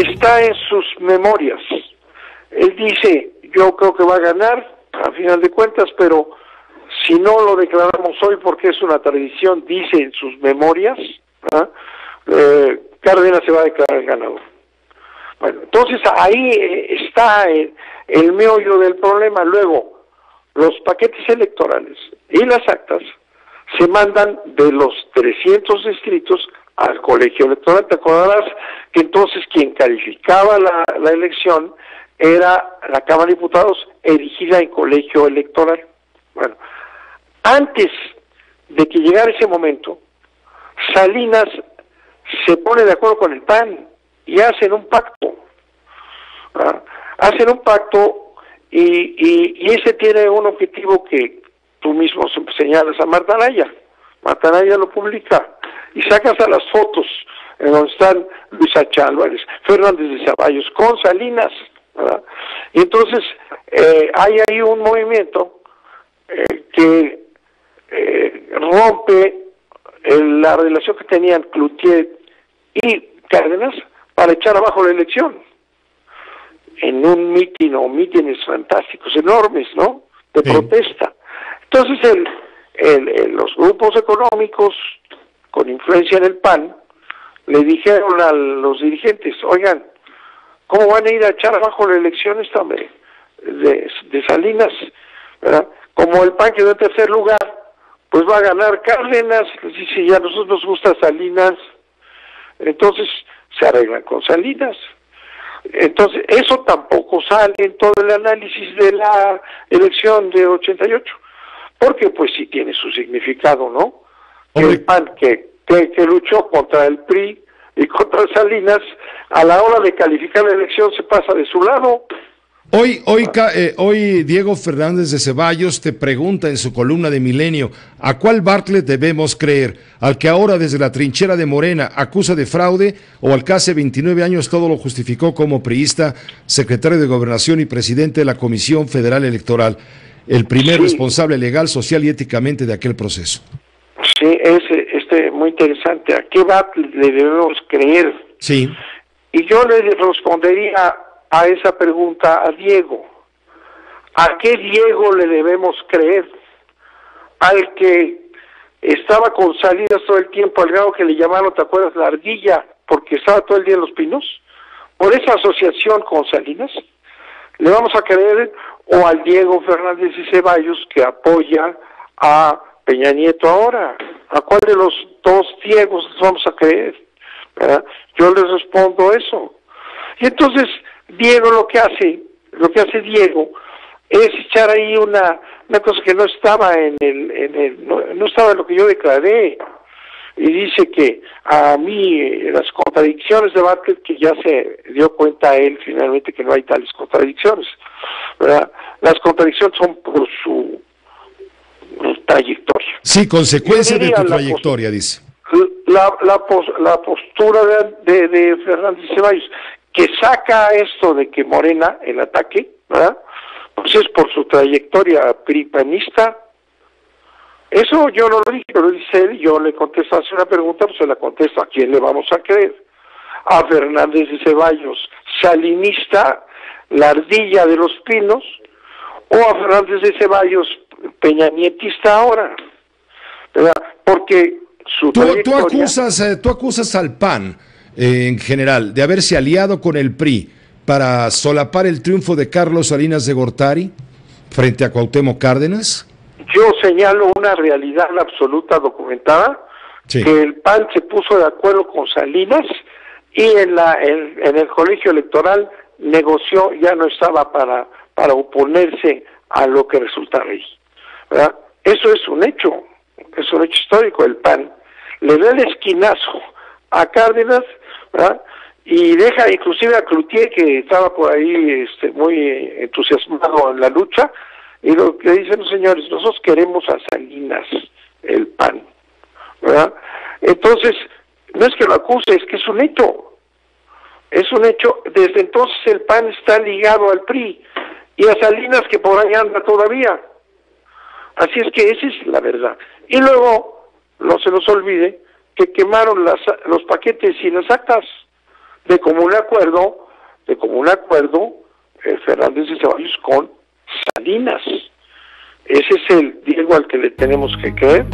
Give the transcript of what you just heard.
está en sus memorias. Él dice, yo creo que va a ganar, a final de cuentas, pero si no lo declaramos hoy porque es una tradición, dice en sus memorias, ¿ah? eh, Cárdenas se va a declarar ganador. Bueno, entonces ahí eh, está el, el meollo del problema. Luego, los paquetes electorales y las actas se mandan de los 300 distritos al colegio electoral. Te acordarás que entonces quien calificaba la, elección era la Cámara de Diputados erigida en colegio electoral. Bueno, antes de que llegara ese momento, Salinas se pone de acuerdo con el PAN y hacen un pacto. ¿ah? Hacen un pacto y, y, y, ese tiene un objetivo que tú mismo señalas a Marta Naya. Marta Naya lo publica y sacas a las fotos en donde están Luis H. Álvarez, Fernández de Ceballos, con Salinas. ¿verdad? Y entonces eh, hay ahí un movimiento eh, que eh, rompe la relación que tenían Cloutier y Cárdenas para echar abajo la elección en un mitin o mítines fantásticos, enormes, ¿no? De sí. protesta. Entonces el, el, el, los grupos económicos con influencia en el PAN le dijeron a los dirigentes, oigan, ¿cómo van a ir a echar abajo la elección esta? De, de Salinas, ¿verdad? Como el PAN quedó en tercer lugar, pues va a ganar Cárdenas, dice, ya a nosotros nos gusta Salinas, entonces se arreglan con Salinas. Entonces, eso tampoco sale en todo el análisis de la elección de 88, porque pues sí tiene su significado, ¿no? Que el PAN que, que, que luchó contra el PRI y contra Salinas, a la hora de calificar la elección se pasa de su lado. Hoy, hoy, eh, hoy Diego Fernández de Ceballos te pregunta en su columna de Milenio, ¿a cuál Bartlett debemos creer? ¿Al que ahora desde la trinchera de Morena acusa de fraude o al que hace 29 años todo lo justificó como priista, secretario de Gobernación y presidente de la Comisión Federal Electoral, el primer sí. responsable legal, social y éticamente de aquel proceso? Sí, es este, muy interesante. ¿A qué Bartlett le debemos creer? Sí. Y yo le respondería a esa pregunta a Diego. ¿A qué Diego le debemos creer? Al que estaba con salidas todo el tiempo, al grado que le llamaron, ¿te acuerdas? La ardilla, porque estaba todo el día en los pinos. Por esa asociación con Salinas, le vamos a creer o al Diego Fernández y Ceballos que apoya a Peña Nieto ahora. ¿A cuál de los dos Diegos les vamos a creer? ¿verdad? Yo les respondo eso. Y entonces, Diego lo que hace, lo que hace Diego es echar ahí una, una cosa que no estaba en el, en el no, no, estaba en lo que yo declaré y dice que a mí eh, las contradicciones de Bartlett que ya se dio cuenta él finalmente que no hay tales contradicciones, ¿verdad? Las contradicciones son por su, trayectoria. Sí, consecuencia de tu trayectoria, dice. La, la, pos, la postura de, de, de Fernández Ceballos, que saca esto de que Morena, el ataque, ¿verdad? Pues es por su trayectoria pripanista. Eso yo no lo dije, lo dice él, yo le contesto, hace una pregunta, pues se la contesto, ¿a quién le vamos a creer? A Fernández de Ceballos, salinista, la ardilla de los pinos, o a Fernández de Ceballos, peñanietista ahora, ¿verdad? Porque su tú, tú acusas, eh, tú acusas al PAN, eh, en general, de haberse aliado con el PRI para solapar el triunfo de Carlos Salinas de Gortari frente a Cuauhtémoc Cárdenas? Yo señalo una realidad absoluta documentada, sí. que el PAN se puso de acuerdo con Salinas y en, la, en, en el colegio electoral negoció, ya no estaba para, para oponerse a lo que resulta rey. ¿Verdad? Eso es un hecho, es un hecho histórico. El PAN le da el esquinazo a Cárdenas ¿verdad? y deja inclusive a Cloutier que estaba por ahí este, muy entusiasmado en la lucha y lo que dicen los señores nosotros queremos a Salinas el PAN ¿verdad? entonces no es que lo acuse es que es un hecho es un hecho desde entonces el PAN está ligado al PRI y a Salinas que por ahí anda todavía así es que esa es la verdad y luego no se nos olvide que quemaron las, los paquetes y las actas de común acuerdo, de común acuerdo, eh, Fernández de Ceballos con Salinas. Ese es el Diego al que le tenemos que creer.